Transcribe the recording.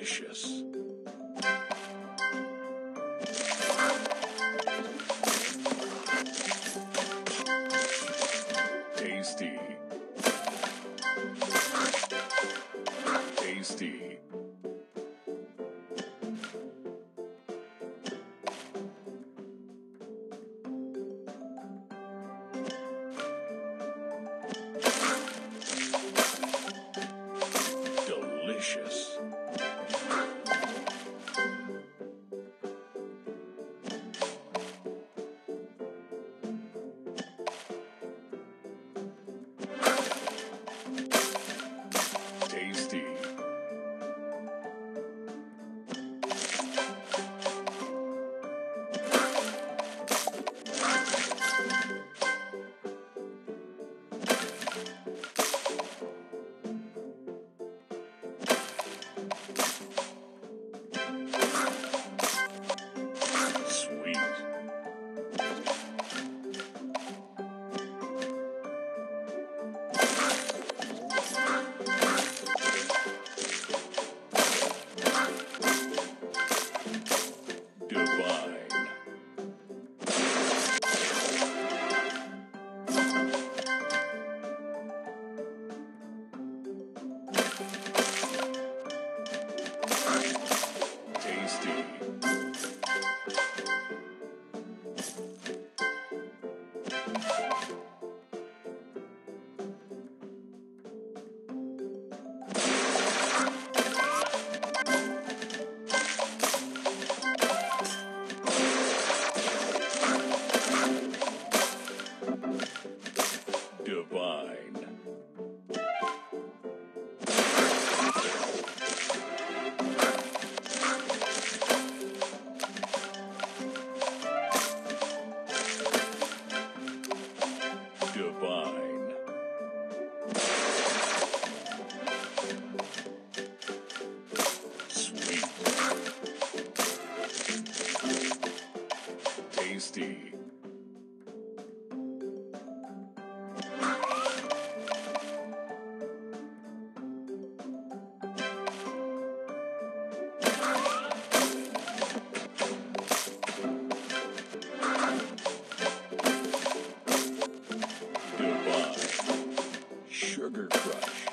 delicious. Tasty. Tasty. Divine. Divine. Sweet. Tasty. Burger Crush.